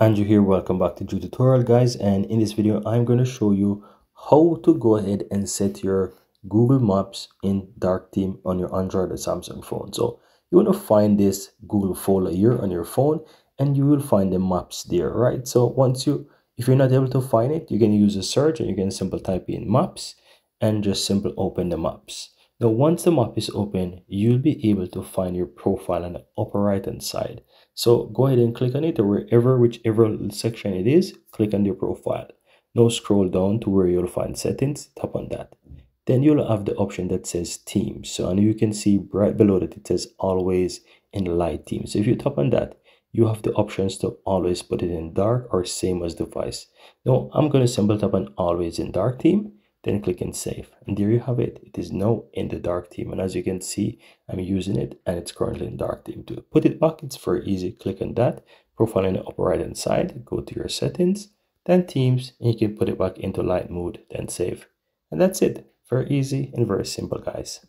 Andrew here, welcome back to Drew Tutorial guys and in this video I'm going to show you how to go ahead and set your Google Maps in dark theme on your Android or Samsung phone. So you want to find this Google folder here on your phone and you will find the maps there, right? So once you, if you're not able to find it, you can use a search and you can simply type in maps and just simply open the maps. Now, once the map is open, you'll be able to find your profile on the upper right hand side. So go ahead and click on it or wherever, whichever section it is, click on your profile. Now scroll down to where you'll find settings, tap on that. Then you'll have the option that says themes. So and you can see right below that it says always in light theme. So if you tap on that, you have the options to always put it in dark or same as device. Now I'm going to simply tap on always in dark theme then click and save. And there you have it. It is now in the dark theme. And as you can see i'm using it and it's currently in dark theme to put it back. It's very easy. Click on that. Profile in the upper right hand side. Go to your settings then themes and you can put it back into light mode then save. And that's it. Very easy and very simple guys